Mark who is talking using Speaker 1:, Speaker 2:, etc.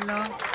Speaker 1: Hello.